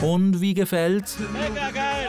Und wie gefällt's? Mega geil!